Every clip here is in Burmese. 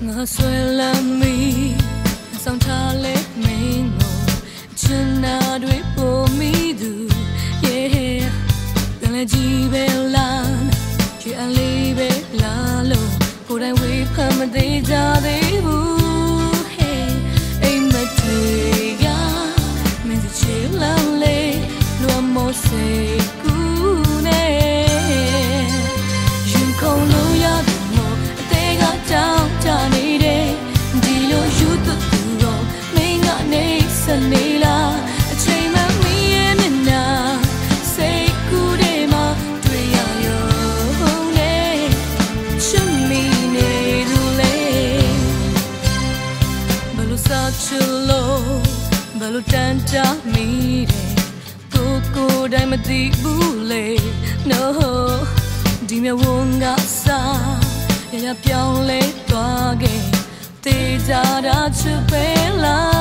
ngờ xuôi là mi sang cha lết mi ngô chân na đuôi bố mi du yeah đang là gì bê lan chuyện anh li bê la cô đang quỳ phàm để ra để vui. မ် ဘလို့စားချလို့ဘလို့တန်တာမိတယ်ကိုကိုတိုင်းမသိဘူးလေ no ဒီမြဝန်းကစားရရပြောင်းလဲသွားခဲ့တေးကြတာချစ်ပဲလား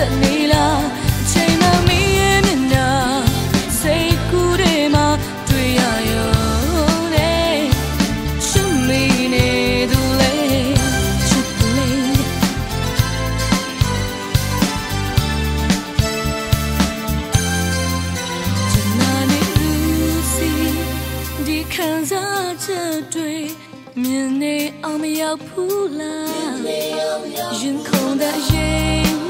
ကနေစနေလားအချိန်မှမီးရဲ့မျက်နှာစိတ်ကူးတယ်မှာတွေ့ရရောနေချစ်မိနေသူလေချစ်သူလေကျနာနေဦးစီဒီခံစားချက်တွေမြင်နေအောင်မရောက်ဘူးလားရင်ခုန်တဲ့ရေ